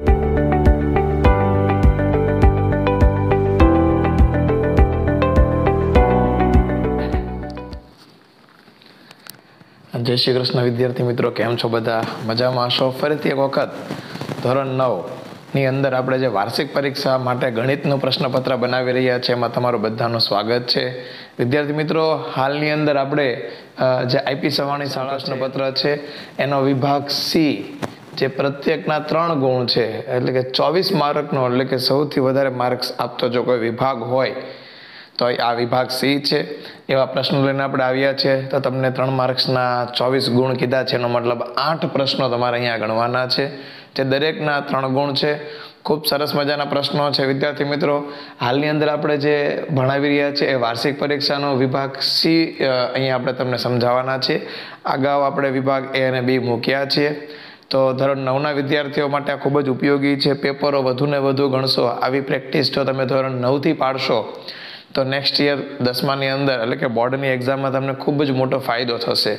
જય શ્રી કૃષ્ણ, વિદ્યાર્થી મિત્રો, કેમ છો બધા? મજામાં હશો? ફરીથી એક વખત ધોરણ નવની અંદર આપણે જે વાર્ષિક પરીક્ષા માટે ગણિતનું પ્રશ્નપત્ર બનાવી રહ્યા છે, એમાં તમારું બધાનું સ્વાગત છે. વિદ્યાર્થી મિત્રો, હાલની અંદર આપણે જે આઈપી સવાણી શાળા પ્રશ્નપત્ર છે, એનો વિભાગ સી જે પ્રત્યેકના ત્રણ ગુણ છે, એટલે કે ચોવીસ માર્કનો, એટલે કે સૌથી વધારે માર્ક્સ આપતો જો કોઈ વિભાગ હોય, તો આ વિભાગ સી છે. એવા પ્રશ્નો લઈને આપણે આવ્યા છે. તો તમને ત્રણ માર્ક્સના ચોવીસ ગુણ કીધા છે. એનો મતલબ આઠ પ્રશ્નો તમારે અહીંયા ગણવાના છે. જે દરેકના ત્રણ ગુણ છે, ખૂબ સરસ મજાના પ્રશ્નો છે. વિદ્યાર્થી મિત્રો, હાલની અંદર આપણે જે ભણાવી રહ્યા છીએ એ વાર્ષિક પરીક્ષાનો વિભાગ સી અહીંયા આપણે તમને સમજાવવાના છે. અગાઉ આપણે વિભાગ એ અને બી મૂક્યા છીએ તો ધોરણ નવના વિદ્યાર્થીઓ માટે આ ખૂબ જ ઉપયોગી છે. પેપરો વધુ ને વધુ ગણશો. આવી પ્રેક્ટિસ જો તમે ધોરણ નવથી પાડશો, તો નેક્સ્ટ યર દસમાની અંદર એટલે કે બોર્ડની એક્ઝામમાં તમને ખૂબ જ મોટો ફાયદો થશે.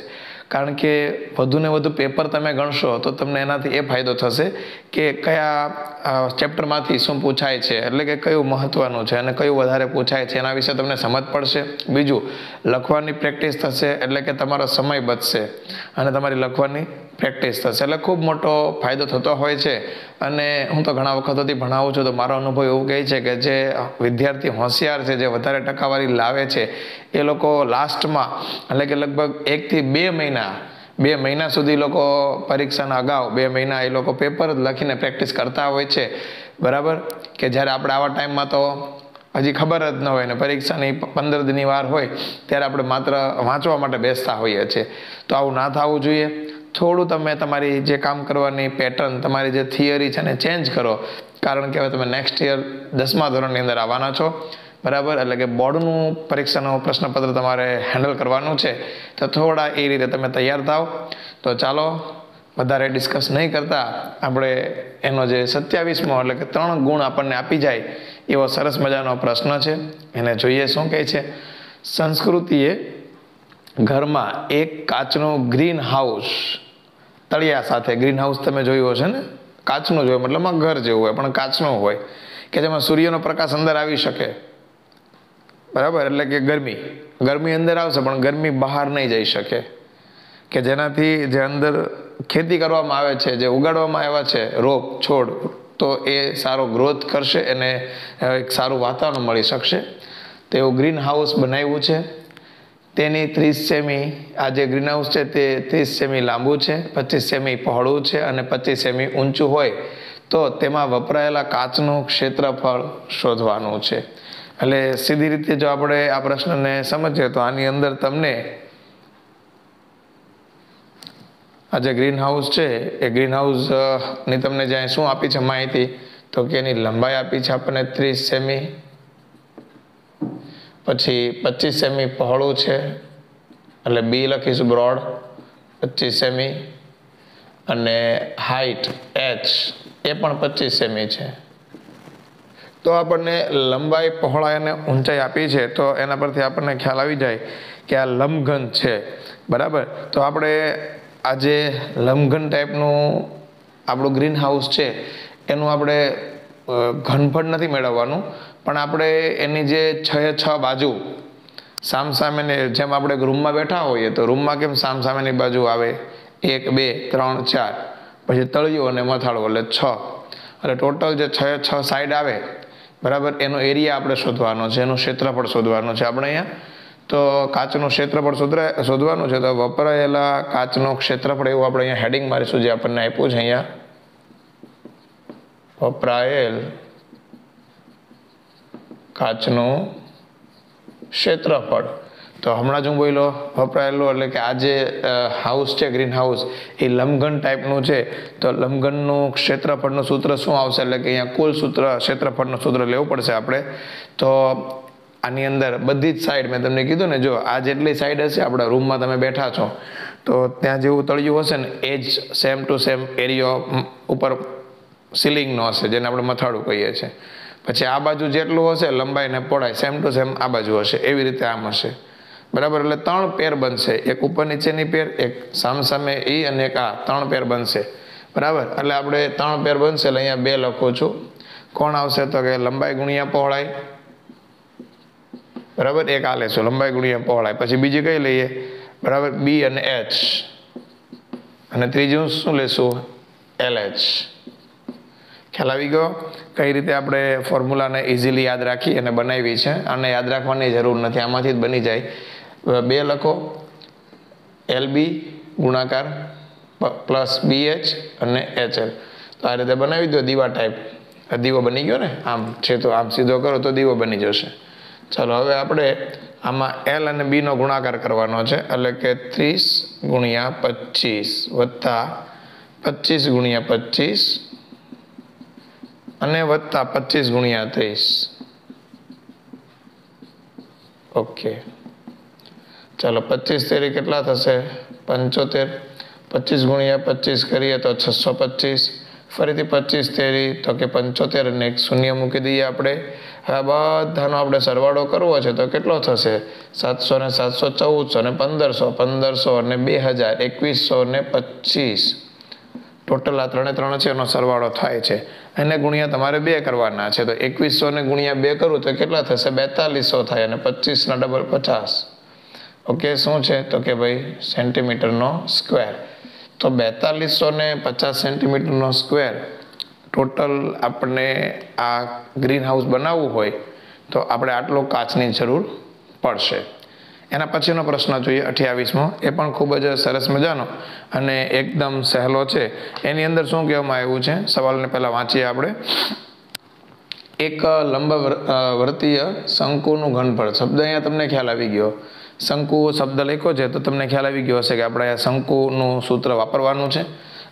કારણ કે વધુ ને વધુ પેપર તમે ગણશો, તો તમને એનાથી એ ફાયદો થશે કે કયા ચેપ્ટરમાંથી શું પૂછાય છે, એટલે કે કયું મહત્વનું છે અને કયું વધારે પૂછાય છે, એના વિશે તમને સમજ પડશે. બીજું, લખવાની પ્રેક્ટિસ થશે એટલે કે તમારો સમય બચશે અને તમારી લખવાની પ્રેક્ટિસ થશે. એટલે ખૂબ મોટો ફાયદો થતો હોય છે. અને હું તો ઘણા વખતોથી ભણાવું છું, તો મારો અનુભવ એવું કહે છે કે જે વિદ્યાર્થી હોશિયાર છે, જે વધારે ટકાવારી લાવે છે, એ લોકો લાસ્ટમાં એટલે કે લગભગ એકથી બે મહિના બે મહિના સુધી લોકો પરીક્ષાના અગાઉ, બે મહિના એ લોકો પેપર જ લખીને પ્રેક્ટિસ કરતા હોય છે. બરાબર? કે જ્યારે આપણે આવા ટાઈમમાં તો હજી ખબર જ ન હોય ને, પરીક્ષાની પંદર દિનની વાર હોય, ત્યારે આપણે માત્ર વાંચવા માટે બેસતા હોઈએ છીએ. તો આવું ના થવું જોઈએ. થોડું તમે તમારી જે કામ કરવાની પેટર્ન તમારી જે થિયરી છે ને ચેન્જ કરો. કારણ કે હવે તમે નેક્સ્ટ યર દસમા ધોરણની અંદર આવવાના છો. બરાબર? એટલે કે બોર્ડનું પરીક્ષાનું પ્રશ્નપત્ર તમારે હેન્ડલ કરવાનું છે. તો થોડા એ રીતે તમે તૈયાર થાવ તો ચાલો, વધારે ડિસ્કસ નહીં કરતા. આપણે એનો જે સત્યાવીસમો એટલે કે ત્રણ ગુણ આપણને આપી જાય, એવો સરસ મજાનો પ્રશ્ન છે. એને જોઈએ શું કહે છે? સંસ્કૃતિએ ઘરમાં એક કાચનું ગ્રીન હાઉસ તળિયા સાથે ગ્રીન હાઉસ તમે જોયું હશે ને? કાચનું જોયું મતલબમાં ઘર જેવું હોય, પણ કાચનું હોય, કે જેમાં સૂર્યનો પ્રકાશ અંદર આવી શકે. બરાબર? એટલે કે ગરમી. ગરમી અંદર આવશે, પણ ગરમી બહાર નહીં જઈ શકે. કે જેનાથી જે અંદર ખેતી કરવામાં આવે છે, જે ઉગાડવામાં આવ્યા છે, રોપ, છોડ, તો એ સારો ગ્રોથ કરશે અને એક સારું વાતાવરણ મળી શકશે. તેવું ગ્રીન હાઉસ બનાવ્યું છે. તેની ત્રીસ સેમી, આ જે ગ્રીન હાઉસ છે તે ત્રીસ સેમી લાંબુ છે, પચીસ સેમી પહોળું છે અને પચીસ સેમી ઊંચું હોય, તો તેમાં વપરાયેલા કાચનું ક્ષેત્રફળ શોધવાનું છે. એટલે સીધી રીતે જો આપણે આ પ્રશ્નને સમજીએ, તો આની અંદર તમને આ જે ગ્રીન હાઉસ છે, એ ગ્રીન હાઉસ તમને જ્યાં શું આપી છે માહિતી, તો કે એની લંબાઈ આપી છે આપણને ત્રીસ સેમી. પછી પચીસ સેમી પહોળું છે. એટલે બી લખીશું બ્રોડ પચીસ સેમી. અને હાઈટ એચ એ પણ પચીસ સેમી છે. તો આપણને લંબાઈ, પહોળાઈ અને ઊંચાઈ આપી છે, તો એના પરથી આપણને ખ્યાલ આવી જાય કે આ લંબઘન છે. બરાબર? તો આપણે આ જે લંબઘન ટાઈપનું આપણું ગ્રીન હાઉસ છે, એનું આપણે ઘનફળ નથી મેળવવાનું. પણ આપણે એની જે છ છ બાજુ સામસામેની જેમ આપણે રૂમમાં બેઠા હોઈએ, તો રૂમમાં કેમ સામસામેની બાજુ આવે? એક, બે, ત્રણ, ચાર. પછી તળિયું અને મથાળું, એટલે છ. એટલે ટોટલ જે છ છ સાઈડ આવે, બરાબર, એનો એરિયા આપણે શોધવાનો છે, એનું ક્ષેત્રફળ શોધવાનું છે આપણે અહીંયા. તો કાચનું ક્ષેત્રફળ શોધરા શોધવાનું છે, તો વપરાયેલા કાચનું ક્ષેત્રફળ એવું આપણે અહીંયા હેડિંગ મારીશું, જે આપણને આપ્યું છે અહીંયા. વપરાયેલ કાચનું ક્ષેત્રફળ. તો હમણાં જ હું બોલ્યો, વપરાયેલો એટલે કે આ જે હાઉસ છે ગ્રીન હાઉસ એ લંબઘન ટાઈપનું છે. તો લંબઘનનું ક્ષેત્રફળનું સૂત્ર શું આવશે? એટલે કે અહીંયા કુલ સૂત્ર, ક્ષેત્રફળનું સૂત્ર લેવું પડશે આપણે. તો આની અંદર બધી જ સાઈડ મેં તમને કીધું ને, જો આ જેટલી સાઈડ હશે, આપણા રૂમમાં તમે બેઠા છો. તો ત્યાં જેવું તળિયું હશે ને, એ જ સેમ ટુ સેમ એરિયો ઉપર સીલિંગનો હશે, જેને આપણે મથાળું કહીએ છીએ. પછી આ બાજુ જેટલું હશે લંબાઈ ને પહોળાઈ સેમ ટુ સેમ આ બાજુ હશે. એવી રીતે આમ હશે. બરાબર? એટલે ત્રણ પેર બનશે. એક ઉપર નીચેની પેર, એક સામસામે ઈ અને એક આ. ત્રણ પેર બનશે. બરાબર? એટલે આપણે ત્રણ પેર બનશે એટલે અહીંયા બે લખું છું. કોણ આવશે? તો કે લંબાઈ ગુણ્યા પહોળાઈ. બરાબર? એક આ લેશું લંબાઈ ગુણ્યા પહોળાઈ. પછી બીજી કઈ લઈએ? બરાબર? બી અને એચ અને ત્રીજું શું લેશું? એલ એચ ખ્યાલ આવી ગયો કઈ રીતે આપણે ફોર્મ્યુલાને ઇઝીલી યાદ રાખી અને બનાવી છે. અને યાદ રાખવાની જરૂર નથી. આમાંથી જ બની જાય. બે લખો. એલ બી ગુણાકાર પ્લસ બી એચ અને એચ એલ તો આ રીતે બનાવી દો દીવા ટાઈપ દીવો બની ગયો ને? આમ છે તો આમ સીધો કરો તો દીવો બની જશે. ચાલો, હવે આપણે આમાં એલ અને બીનો ગુણાકાર કરવાનો છે. એટલે કે ત્રીસ ગુણ્યા પચીસ વત્તા પચીસ ગુણ્યા પચીસ અને વત્તા પચીસ ગુણ્યા ત્રીસ. ઓકે. ચાલો, પચીસ તેરી કેટલા થશે? પંચોતેર. પચીસ ગુણ્યા પચીસ કરીએ તો છસો પચીસ. ફરીથી પચીસ તેરી, તો કે પંચોતેર અને એક શૂન્ય મૂકી દઈએ આપણે. હવે બધાનો આપણે સરવાળો કરવો છે તો કેટલો થશે? સાતસો ને સાતસો ચૌદસો ને પંદરસો પંદરસો અને બે હજાર, એકવીસો ને પચીસ. ટોટલ આ ત્રણે ત્રણ છે, એનો સરવાળો થાય છે. એને ગુણ્યા તમારે બે કરવાના છે. તો એકવીસો ને ગુણ્યા બે કરું તો કેટલા થશે? બેતાલીસો થાય અને પચીસના ડબલ પચાસ. ઓકે, શું છે? તો કે ભાઈ સેન્ટીમીટરનો સ્ક્વેર તો બેતાલીસો ને પચાસ સેન્ટીમીટરનો સ્ક્વેર ટોટલ આપણને આ ગ્રીન હાઉસ બનાવવું હોય તો આપણે આટલો કાચની જરૂર પડશે. એના પછીનો પ્રશ્ન જોઈએ, અઠ્યાવીસમો. એ પણ ખૂબ જ સરસ મજાનો અને એકદમ સહેલો છે. એની અંદર શું કહેવામાં આવ્યું છે? સવાલને પહેલાં વાંચીએ આપણે. એક લંબ વર્તીય શંકુનું ઘનફળ. શબ્દ અહીંયા તમને ખ્યાલ આવી ગયો. શંકુ શબ્દ લખ્યો છે, તો તમને ખ્યાલ આવી ગયો હશે કે આપણે શંકુનું સૂત્ર વાપરવાનું છે.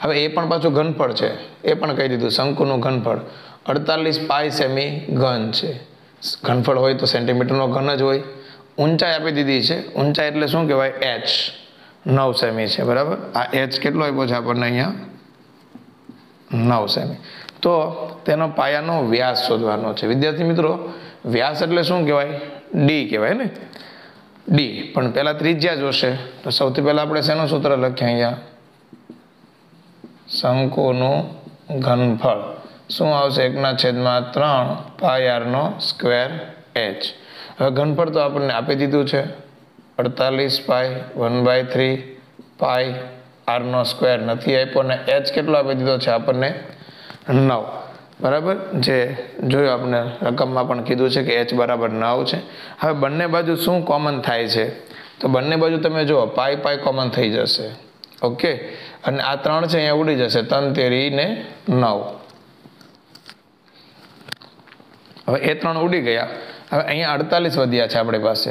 હવે એ પણ પાછું ઘનફળ છે. એ પણ કહી દીધું, શંકુનું ઘનફળ. અડતાલીસ પાય સેમી ઘન છે. ઘનફળ હોય તો સેન્ટીમીટરનો ઘન જ હોય. ઊંચાઈ આપી દીધી છે. ઊંચાઈ એટલે શું કહેવાય? એચ નવ સેમી છે, બરાબર? આ એચ કેટલો આપ્યો છે આપણને અહીંયા? નવ સેમી તો તેનો પાયાનો વ્યાસ શોધવાનો છે. વિદ્યાર્થી મિત્રો, વ્યાસ એટલે શું કહેવાય? ડી કહેવાય ને? ડી પણ પહેલાં ત્રિજ્યા જોશે. તો સૌથી પહેલાં આપણે શેનું સૂત્ર લખીએ અહીંયા? શંકુનું ઘનફળ. શું આવશે? એકના છેદમાં ત્રણ પાયારનો સ્ક્વેર એચ હવે ઘનફળ તો આપણને આપી દીધું છે. અડતાલીસ pi one by three pi આરનો square નથી આપ્યો અને એચ કેટલો આપી દીધો છે આપણને નવ. બરાબર? જે જોયું આપણે રકમમાં પણ કીધું છે કે એચ બરાબર નવ છે. હવે બંને બાજુ શું કોમન થાય છે? તો બંને બાજુ તમે જુઓ પાય પાય કોમન થઈ જશે. ઓકે? અને આ ત્રણ છે, અહીંયા ઉડી જશે, ત્રણ, તેરી ને નવ. હવે એ ત્રણ ઉડી ગયા. હવે અહીંયા અડતાલીસ વધ્યા છે આપણી પાસે.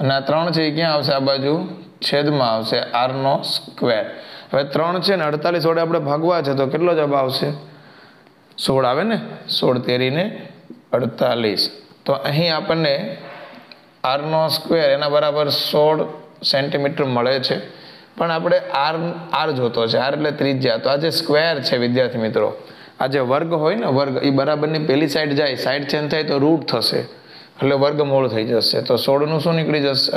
અને આ ત્રણ છે એ ક્યાં આવશે? આ બાજુ છેદમાં આવશે આરનો સ્ક્વેર હવે ત્રણ છે ને અડતાલીસ વડે આપણે ભાગવા છે તો કેટલો જવાબ આવશે? સોળ આવે ને? સોળ તેરીને અડતાલીસ. તો અહીં આપણને આરનો સ્ક્વેર એના બરાબર સોળ સેન્ટીમીટર મળે છે. પણ આપણે આર આર જોતો છે. આર એટલે ત્રિજ્યા. તો આ જે સ્ક્વેર છે, વિદ્યાર્થી મિત્રો આ જે વર્ગ હોય ને, વર્ગ એ બરાબરની પેલી સાઈડ જાય સાઈડ ચેન્જ થાય તો રૂટ થશે. એટલે વર્ગમૂળ થઈ જશે. તો સોળનું શું નીકળી જશે?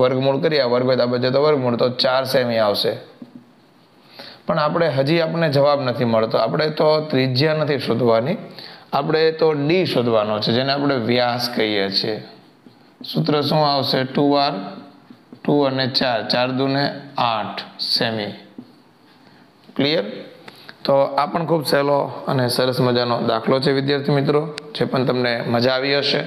વર્ગમૂળ કરીએ વર્ગ આ બાજુ તો વર્ગમૂળ, તો ચાર સેમી આવશે. પણ આપણે હજી આપણને જવાબ નથી મળતો. આપણે તો ત્રિજ્યા નથી શોધવાની. આપણે તો ડી શોધવાનો છે, જેને આપણે વ્યાસ કહીએ છીએ. સૂત્ર શું આવશે? ટુ આર, ટુ અને ચાર. ચાર દુને આઠ સેમી. ક્લિયર તો આ પણ ખૂબ સહેલો અને સરસ મજાનો દાખલો છે, વિદ્યાર્થી મિત્રો, જે પણ તમને મજા આવી હશે.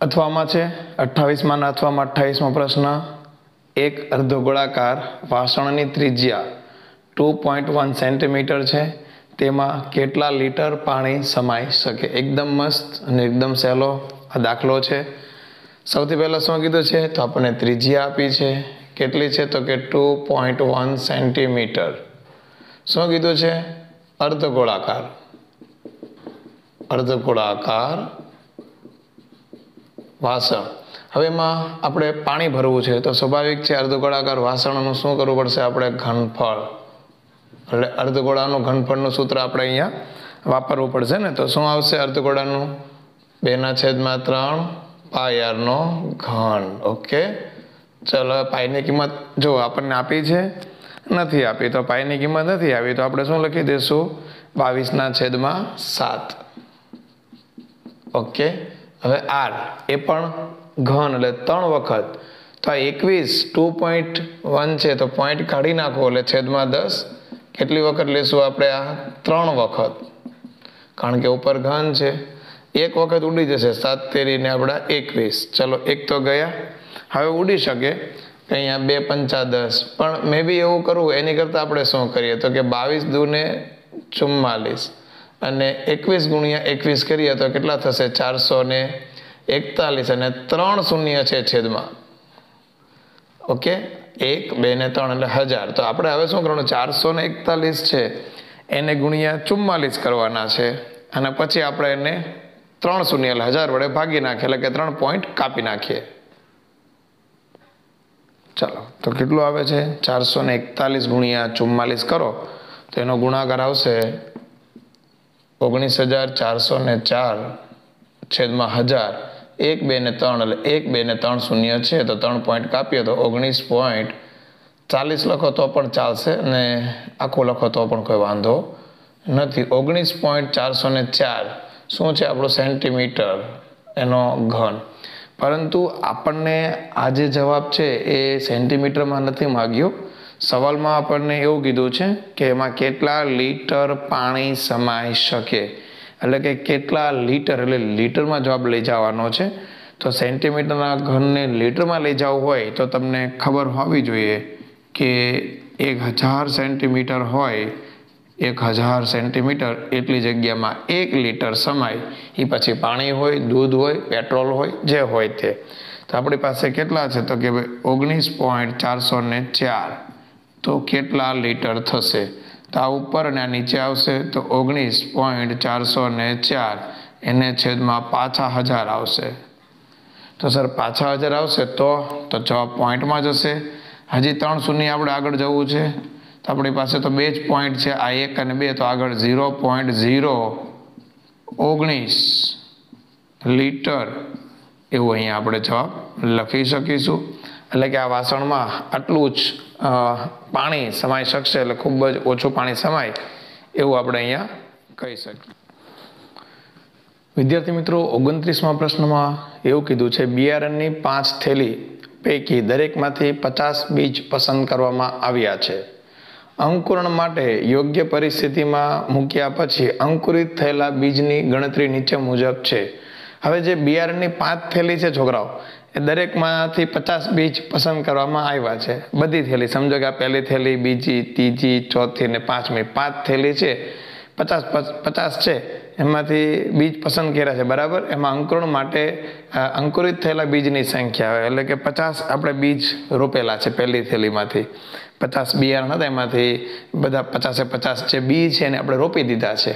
અથવામાં છે અઠ્ઠાવીસમાંના અથવામાં અઠ્ઠાવીસમો પ્રશ્ન. એક અર્ધો ગોળાકાર વાસણની ત્રિજ્યા ટુ પોઈન્ટ વન સેન્ટીમીટર છે. તેમાં કેટલા લીટર પાણી સમાઈ શકે? એકદમ મસ્ત અને એકદમ સહેલો આ દાખલો છે. સૌથી પહેલાં શું કીધું છે? તો આપણને ત્રિજ્યા આપી છે. કેટલી છે? તો કે ટુ પોઈન્ટ વન સેન્ટીમીટર શું કીધું છે? અર્ધગોળાકાર. અર્ધગોળાકાર વાસણ. હવે એમાં આપણે પાણી ભરવું છે. તો સ્વાભાવિક છે અર્ધગોળાકાર વાસણનું શું કરવું પડશે? આપણે ઘનફળ. એટલે અર્ધગોળાનું ઘનફળનું સૂત્ર આપણે અહીંયા વાપરવું પડશે ને? તો શું આવશે અર્ધગોળાનું? બેના છેદમાં ત્રણ. પાય ઘન ઓકે? ચલો પાયની કિંમત જો આપણને આપી છે, નથી આપી, તો પાઈની કિંમત નથી આવી, તો આપણે શું લખી દઈશું? બાવીસના છેદમાં સાત. ઓકે? હવે આર, એ પણ ઘન એટલે ત્રણ વખત. તો આ એકવીસ, ટુ પોઈન્ટ વન છે, તો પોઈન્ટ કાઢી નાખો, એટલે છેદમાં દસ. કેટલી વખત લેશું આપણે આ? ત્રણ વખત. કારણ કે ઉપર ઘન છે. એક વખત ઉડી જશે, સાત તેરીને આપણા એકવીસ. ચલો, એક તો ગયા. હવે ઉડી શકે. અહીંયા બે પંચા દસ. પણ મેં બી એવું કરવું એની કરતાં આપણે શું કરીએ? તો કે બાવીસ દૂને ચુમ્માલીસ. અને એકવીસ ગુણ્યા એકવીસ કરીએ તો કેટલા થશે? ચારસો ને એકતાલીસ અને ત્રણ શૂન્ય છે છેદમાં. ઓકે? એક, બે ને ત્રણ એટલે હજાર. તો આપણે હવે શું કરવાનું? ચારસો ને એકતાલીસ છે. એને ગુણ્યા ચુમ્માલીસ કરવાના છે. અને પછી આપણે એને ત્રણ શૂન્ય એટલે હજાર વડે ભાગી નાખીએ એટલે કે ત્રણ પોઈન્ટ કાપી નાખીએ. ચાલો, તો કેટલું આવે છે? ચારસો ને એકતાલીસ ગુણ્યા ચુમ્માલીસ કરો, તો એનો ગુણાકાર આવશે ઓગણીસ હજાર ચારસો ને ચાર છેદમાં હજાર, એક બે ને ત્રણ એટલે એક બે ને ત્રણ શૂન્ય છે, તો ત્રણ પોઈન્ટ કાપીએ તો ઓગણીસ પોઈન્ટ ચાલીસ લખો તો પણ ચાલશે અને આખું લખો તો પણ કોઈ વાંધો નથી. ઓગણીસ પોઈન્ટ ચારસો ને ચાર શું છે આપણો સેન્ટીમીટર? એનો ઘન. પરંતુ આપણને આ જે જવાબ છે એ સેન્ટીમીટરમાં નથી માગ્યો. સવાલમાં આપણને એવું કીધું છે કે એમાં કેટલા લીટર પાણી સમાઈ શકે? એટલે કે કેટલા લીટર? એટલે લીટરમાં જવાબ લઈ જવાનો છે. તો સેન્ટીમીટરના ઘનને લીટરમાં લઈ જવું હોય તો તમને ખબર હોવી જોઈએ કે એક હજાર સેન્ટીમીટર હોય એક હજાર સેન્ટીમીટર એટલી જગ્યામાં એક લીટર સમાય. એ પછી પાણી હોય, દૂધ હોય, પેટ્રોલ હોય, જે હોય તે. તો આપણી પાસે કેટલા છે? તો કે ભાઈ ઓગણીસ પોઈન્ટ ચારસો ને ચાર. તો કેટલા લીટર થશે? તો આ ઉપર અને આ નીચે આવશે, તો ઓગણીસ પોઈન્ટ ચારસો ને ચાર. એને છેદમાં પાછા હજાર આવશે. તો સર, પાછા હજાર આવશે તો તો જવાબ પોઈન્ટમાં જશે. હજી ત્રણ શૂન્ય આપણે આગળ જવું છે. આપણી પાસે તો બે જ પોઈન્ટ છે, આ એક અને બે, તો આગળ ઝીરો પોઈન્ટ ઝીરો ઓગણીસ લીટર એવું અહીંયા આપણે જવાબ લખી શકીશું. એટલે કે આ વાસણમાં આટલું જ પાણી સમાઈ શકશે, એટલે ખૂબ જ ઓછું પાણી સમાય એવું આપણે અહીંયા કહી શકીએ. વિદ્યાર્થી મિત્રો, ઓગણત્રીસમાં પ્રશ્નમાં એવું કીધું છે, બિયારણની પાંચ થેલી પૈકી દરેકમાંથી પચાસ બીજ પસંદ કરવામાં આવ્યા છે. અંકુરણ માટે યોગ્ય પરિસ્થિતિમાં મૂક્યા પછી અંકુરિત થયેલા બીજની ગણતરી નીચે મુજબ છે. હવે જે બિયારણની પાંચ થેલી છે છોકરાઓ, એ દરેકમાંથી પચાસ બીજ પસંદ કરવામાં આવ્યા છે. બધી થેલી, સમજો કે આ પહેલી થેલી, બીજી, ત્રીજી, ચોથી ને પાંચમી, પાંચ થેલી છે. પચાસ પચાસ છે. એમાંથી બીજ પસંદ કર્યા છે, બરાબર? એમાં અંકુરણ માટે અંકુરિત થયેલા બીજની સંખ્યા હોય એટલે કે પચાસ આપણે બીજ રોપેલા છે પહેલી થેલીમાંથી. પચાસ બિયારણ હતા એમાંથી બધા પચાસે પચાસ જે બી છે એને આપણે રોપી દીધા છે.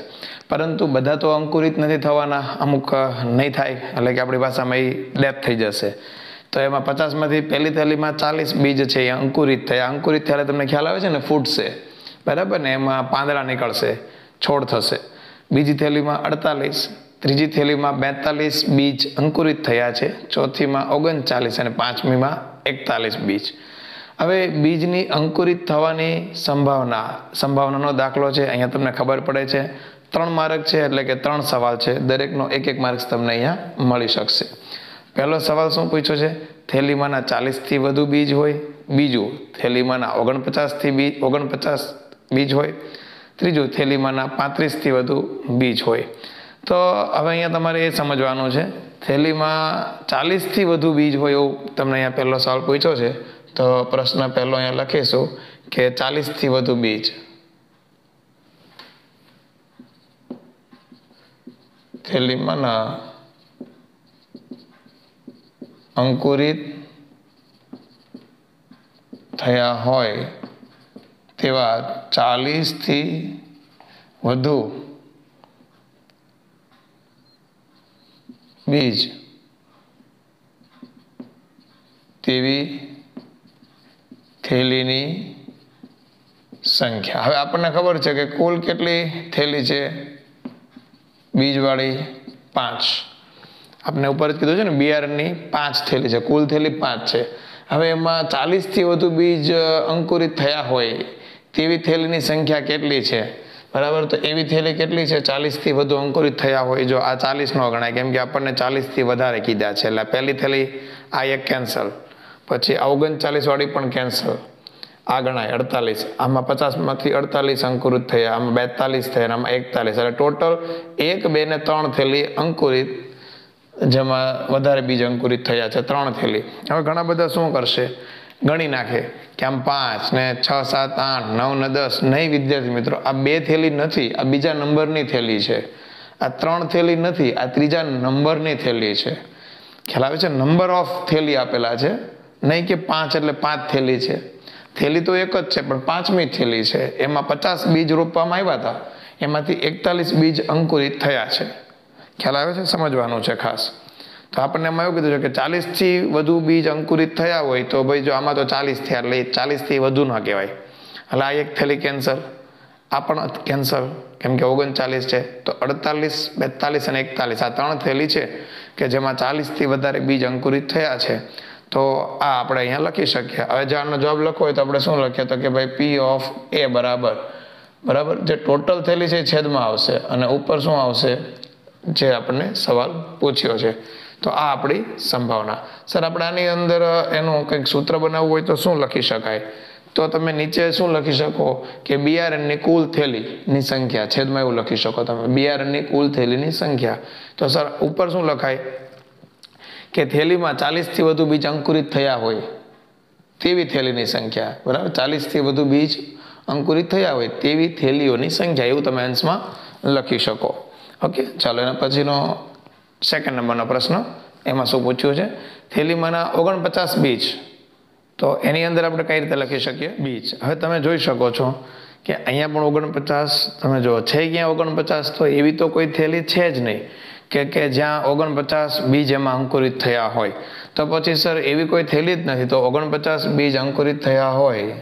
પરંતુ બધા તો અંકુરિત નથી થવાના, અમુક નહીં થાય, એટલે કે આપણી ભાષામાં એ ડેથ થઈ જશે. તો એમાં પચાસમાંથી પહેલી થેલીમાં ચાલીસ બીજ છે, એ અંકુરિત થયા. અંકુરિત થયા તમને ખ્યાલ આવે છે ને, ફૂટશે. બરાબર ને? એમાં પાંદડા નીકળશે, છોડ થશે. બીજી થેલીમાં અડતાલીસ, ત્રીજી થેલીમાં બેતાલીસ બીજ અંકુરિત થયા છે, ચોથીમાં ઓગણચાલીસ અને પાંચમીમાં એકતાલીસ બીજ. હવે બીજની અંકુરિત થવાની સંભાવના, સંભાવનાનો દાખલો છે, અહીંયા તમને ખબર પડે છે. ત્રણ માર્ક છે એટલે કે ત્રણ સવાલ છે. દરેકનો એક એક માર્ક્સ તમને અહીંયા મળી શકશે. પહેલો સવાલ શું પૂછ્યો છે? થેલીમાંના ચાલીસથી વધુ બીજ હોય. બીજું, થેલીમાંના ઓગણપચાસથી બીજ ઓગણપચાસ બીજ હોય. ત્રીજું, થેલીમાંના પાંત્રીસથી વધુ બીજ હોય. તો હવે અહીંયા તમારે એ સમજવાનું છે. થેલીમાં ચાલીસથી વધુ બીજ હોય એવું તમને અહીંયા પહેલો સવાલ પૂછ્યો છે. તો પ્રશ્ન પહેલો અહીંયા લખીશું કે ચાલીસથી વધુ બીજ. થેલીમાંના અંકુરિત થયા હોય તેવા ચાલીસથી વધુ બીજ. તેવી થેલીની સંખ્યા. હવે આપણને ખબર છે કે કુલ કેટલી થેલી છે? બીજવાળી પાંચ. આપણે ઉપર જ કીધું છે ને, બિયારણની પાંચ થેલી છે. કુલ થેલી પાંચ છે. હવે એમાં ચાલીસથી વધુ બીજ અંકુરિત થયા હોય, તેવી થેલીની સંખ્યા કેટલી છે? બરાબર? તો એવી થેલી કેટલી છે? ચાલીસથી વધુ અંકુરિત થયા હોય. જો આ ચાલીસ નો ગણાય, કેમ કે આપણને ચાલીસથી વધારે કીધા છે. એટલે પહેલી થેલી આ એક કેન્સલ. પછી આ ઓગણચાલીસ વાળી પણ કેન્સલ આ ગણાય અડતાલીસ. આમાં પચાસમાંથી અડતાલીસ અંકુરિત થયા. આમાં બેતાલીસ થયા આમાં એકતાલીસ. એટલે ટોટલ એક, બે ને ત્રણ થેલી અંકુરિત, જેમાં વધારે બીજ અંકુરિત થયા છે, ત્રણ થેલી. હવે ઘણા બધા શું કરશે? ગણી નાખે કે આમ પાંચ ને છ, સાત, આઠ, નવ ને દસ. નહીં, વિદ્યાર્થી મિત્રો, આ બે થેલી નથી. આ બીજા નંબરની થેલી છે. આ ત્રણ થેલી નથી. આ ત્રીજા નંબરની થેલી છે. ખ્યાલ આવે છે? નંબર ઓફ થેલી આપેલા છે. નહીં કે પાંચ એટલે પાંચ થેલી છે. થેલી તો એક જ છે, પણ પાંચમી થેલી છે. એમાં પચાસ બીજ રોપવામાં આવ્યા હતા. એમાંથી એકતાલીસ બીજ અંકુરિત થયા છે. ખ્યાલ આવે છે? સમજવાનું છે ખાસ. તો આપણને એમાં એવું કીધું છે કે ચાલીસથી વધુ બીજ અંકુરિત થયા હોય તો ભાઈ જો આમાં તો ચાલીસ થયા, એટલે ચાલીસથી વધુ ન કહેવાય. એટલે આ એક થેલી કેન્સર આ પણ કેન્સર કેમ કે ઓગણચાલીસ છે, તો અડતાલીસ, બેતાલીસ અને એકતાલીસ આ ત્રણ થેલી છે કે જેમાં ચાલીસથી વધારે બીજ અંકુરિત થયા છે. તો આ આપણે અહીંયા લખી શકીએ. હવે જો આનો જવાબ લખવો હોય તો આપણે શું લખીએ? તો કે ભાઈ પી ઓફ એ બરાબર. બરાબર? જે ટોટલ થેલી છે એ છેદમાં આવશે. અને ઉપર શું આવશે? જે આપણને સવાલ પૂછ્યો છે. તો આ આપણી સંભાવના. સર, આપણે આની અંદર એનું કંઈક સૂત્ર બનાવવું હોય તો શું લખી શકાય? તો તમે નીચે શું લખી શકો? કે બિયારણની કુલ થેલીની સંખ્યા. છેદમાં એવું લખી શકો તમે. બિયારણની કુલ થેલીની સંખ્યા. તો સર, ઉપર શું લખાય? કે થેલીમાં ચાલીસથી વધુ બીજ અંકુરિત થયા હોય, તેવી થેલીની સંખ્યા, બરાબર? ચાલીસથી વધુ બીજ અંકુરિત થયા હોય, તેવી થેલીઓની સંખ્યા, એવું તમે અંશમાં લખી શકો. ઓકે? ચાલો, એના પછીનો સેકન્ડ નંબરનો પ્રશ્ન, એમાં શું પૂછ્યું છે? થેલીમાંના ઓગણપચાસ બીજ, તો એની અંદર આપણે કઈ રીતે લખી શકીએ? બીજ. હવે તમે જોઈ શકો છો કે અહીંયા પણ ઓગણપચાસ, તમે જો છે ક્યાં ઓગણપચાસ? તો એવી તો કોઈ થેલી છે જ નહીં. કે કે જ્યાં ઓગણપચાસ બીજ એમાં અંકુરિત થયા હોય. તો પછી સર, એવી કોઈ થેલી જ નથી. તો ઓગણપચાસ બીજ અંકુરિત થયા હોય.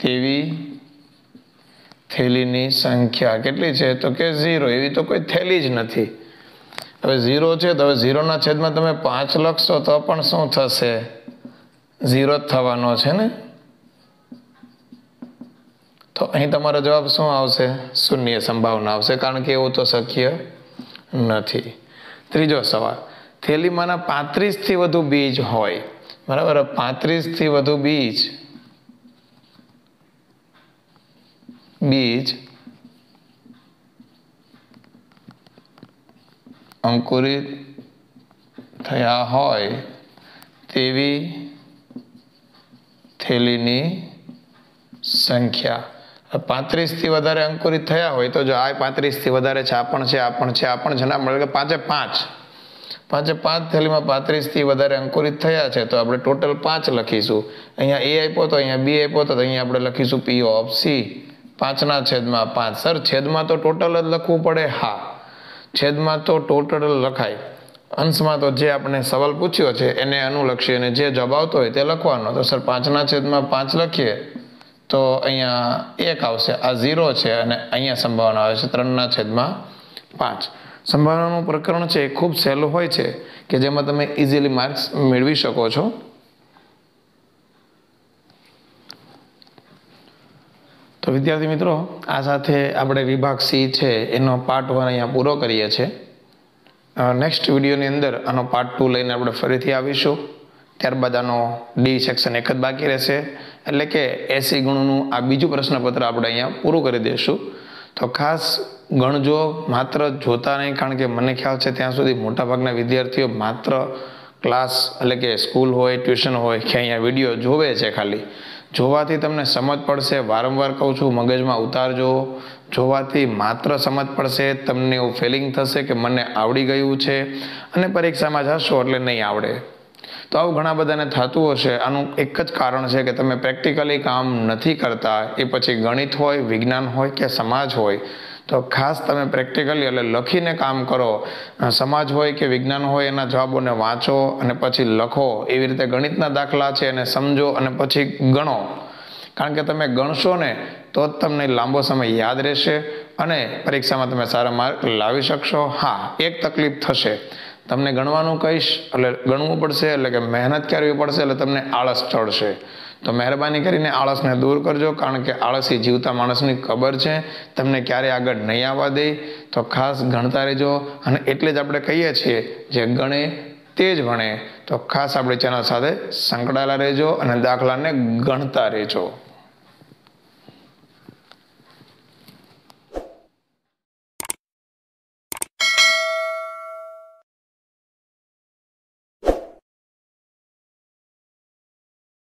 તેવી થેલીની સંખ્યા કેટલી છે? તો કે ઝીરો. એવી તો કોઈ થેલી જ નથી. હવે ઝીરો છે તો હવે ઝીરોના છેદમાં તમે પાંચ લખશો તો પણ શું થશે? ઝીરો જ થવાનો છે ને? તો અહીં તમારો જવાબ શું આવશે? શૂન્ય સંભાવના આવશે, કારણ કે એવું તો શક્ય નથી. ત્રીજો સવાલ. થેલીમાંના પાંત્રીસથી વધુ બીજ હોય, બરાબર? પાંત્રીસથી વધુ બીજ બીજ, અંકુરિત થયા હોય તેવી થેલીની સંખ્યા. પાંત્રીસથી વધારે અંકુરિત થયા હોય તો જો આ પાંત્રીસથી વધારે છે, આ પણ છે, આ પણ છે, આ પણ છે ના મળે કે પાંચે પાંચ. પાંચે પાંચ થેલીમાં પાંત્રીસથી વધારે અંકુરિત થયા છે, તો આપણે ટોટલ પાંચ લખીશું. અહીંયા એ આપ્યો તો, અહીંયા બી આપ્યો તો અહીંયા આપણે લખીશું પી ઓફ સી. પાંચના છેદમાં પાંચ. સર, છેદમાં તો ટોટલ જ લખવું પડે? હા. છેદમાં તો ટોટલ લખાય. અંશમાં તો જે આપણે સવાલ પૂછ્યો છે, એને અનુલક્ષી અને જે જવાબ આવતો હોય તે લખવાનો. તો સર, પાંચના છેદમાં પાંચ લખીએ. તો અહીંયા એક આવશે. આ ઝીરો છે અને અહીંયા સંભાવના આવે છે ત્રણના છેદમાં પાંચ. સંભાવનાનું પ્રકરણ છે એ ખૂબ સહેલું હોય છે કે જેમાં તમે ઇઝીલી માર્ક્સ મેળવી શકો છો. તો વિદ્યાર્થી મિત્રો, આ સાથે આપણે વિભાગ સી છે એનો પાર્ટ વન અહીંયા પૂરો કરીએ છીએ. નેક્સ્ટ વિડીયોની અંદર આનો પાર્ટ ટુ લઈને આપણે ફરીથી આવીશું. ત્યારબાદ આનો ડી સેક્શન એક જ બાકી રહેશે. એટલે કે એસી ગુણનું આ બીજું પ્રશ્નપત્ર આપણે અહીંયા પૂરું કરી દઈશું. તો ખાસ ગણજો માત્ર જોતા નહીં, કારણ કે મને ખ્યાલ છે ત્યાં સુધી મોટાભાગના વિદ્યાર્થીઓ માત્ર ક્લાસ એટલે કે સ્કૂલ હોય, ટ્યુશન હોય, કે અહીંયા વીડિયો જોવે છે ખાલી. જોવાથી તમને સમજ પડશે, વારંવાર કહું છું, મગજમાં ઉતારજો જોવાથી માત્ર સમજ પડશે, તમને એવું ફિલિંગ થશે કે મને આવડી ગયું છે અને પરીક્ષામાં જશો એટલે નહીં આવડે. તો આવું ઘણા બધાને થતું હશે. આનું એક જ કારણ છે કે તમે પ્રેક્ટિકલી કામ નથી કરતા, એ પછી ગણિત હોય, વિજ્ઞાન હોય કે સમાજ હોય, તો ખાસ તમે પ્રેક્ટિકલી એટલે લખીને કામ કરો. સમાજ હોય કે વિજ્ઞાન હોય, એના જવાબોને વાંચો અને પછી લખો. એવી રીતે ગણિતના દાખલા છે એને સમજો અને પછી ગણો. કારણ કે તમે ગણશો ને, તો જ તમને લાંબો સમય યાદ રહેશે અને પરીક્ષામાં તમે સારા માર્ક લાવી શકશો. હા, એક તકલીફ થશે. તમને ગણવાનું કહીશ, એટલે ગણવું પડશે, એટલે કે મહેનત કરવી પડશે, એટલે તમને આળસ ચડશે. તો મહેરબાની કરીને આળસને દૂર કરજો, કારણ કે આળસ એ જીવતા માણસની ખબર છે. તમને ક્યારે આગળ નહીં આવવા દે. તો ખાસ ગણતા રહેજો. અને એટલે જ આપણે કહીએ છીએ જે ગણે તે જ ભણે. તો ખાસ આપણી ચેનલ સાથે સંકળાયેલા રહેજો અને દાખલાને ગણતા રહેજો.